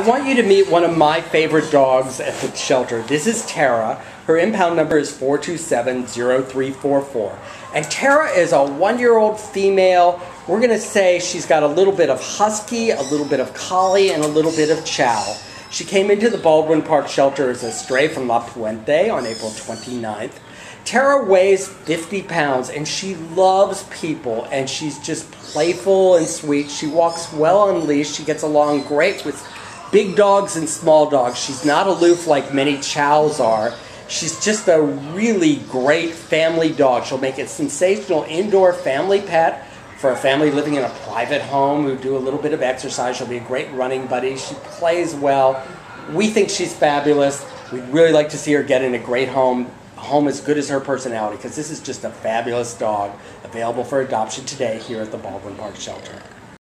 I want you to meet one of my favorite dogs at the shelter. This is Tara. Her impound number is 427-0344. And Tara is a one-year-old female. We're going to say she's got a little bit of husky, a little bit of collie, and a little bit of chow. She came into the Baldwin Park shelter as a stray from La Puente on April 29th. Tara weighs 50 pounds and she loves people and she's just playful and sweet. She walks well on leash. She gets along great with big dogs and small dogs. She's not aloof like many chows are. She's just a really great family dog. She'll make a sensational indoor family pet for a family living in a private home who do a little bit of exercise. She'll be a great running buddy. She plays well. We think she's fabulous. We'd really like to see her get in a great home, a home as good as her personality, because this is just a fabulous dog available for adoption today here at the Baldwin Park Shelter.